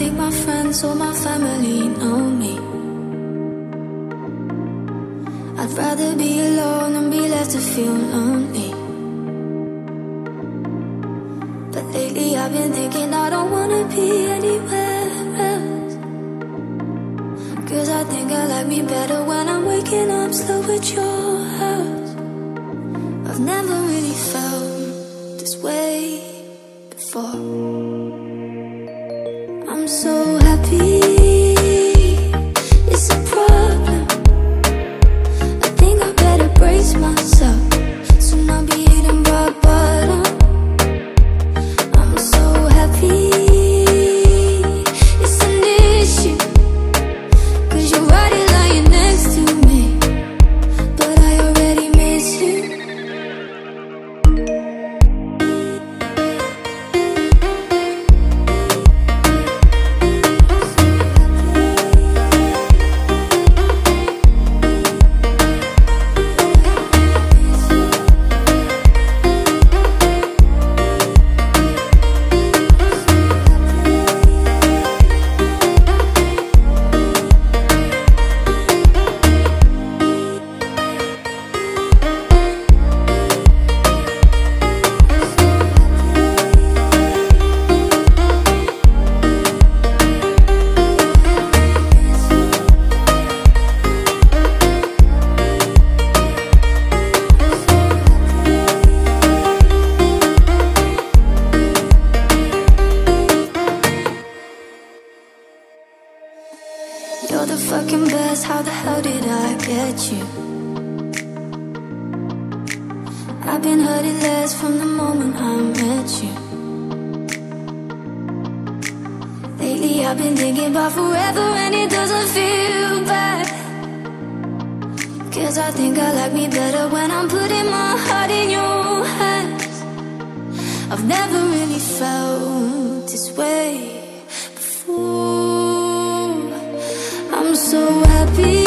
think my friends or my family know me. I'd rather be alone than be left to feel lonely. But lately I've been thinking I don't wanna be anywhere else. Cause I think I like me better when I'm waking up slow at your house. I've never really felt this way before. So fucking best, how the hell did I get you? I've been hurting less from the moment I met you. Lately I've been thinking about forever and it doesn't feel bad. Cause I think I like me better when I'm putting my heart in your hands. I've never really felt so happy.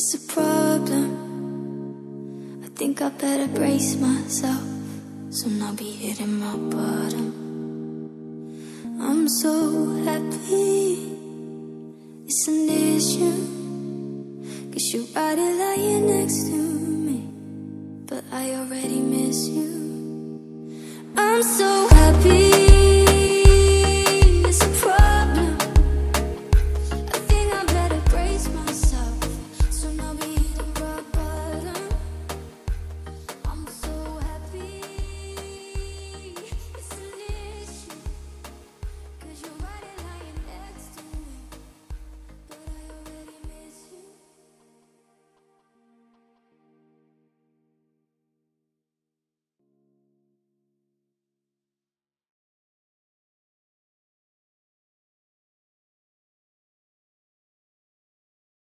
It's a problem. I think I better brace myself. Soon I'll be hitting my bottom. I'm so happy. It's an issue. Cause you're lying next to me. But I already miss you. I'm so